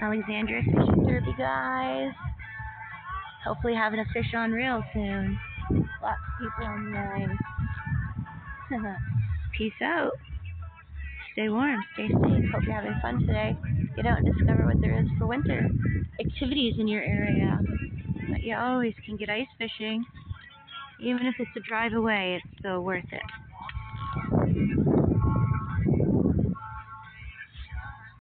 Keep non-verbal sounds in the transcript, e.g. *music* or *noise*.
Alexandria Fishing Derby, guys. Hopefully having a fish on reel soon. Lots of people on the line. *laughs* Peace out. Stay warm, stay safe. Hope you're having fun today. Get out and discover what there is for winter activities in your area. But you always can get ice fishing. Even if it's a drive away, it's still worth it.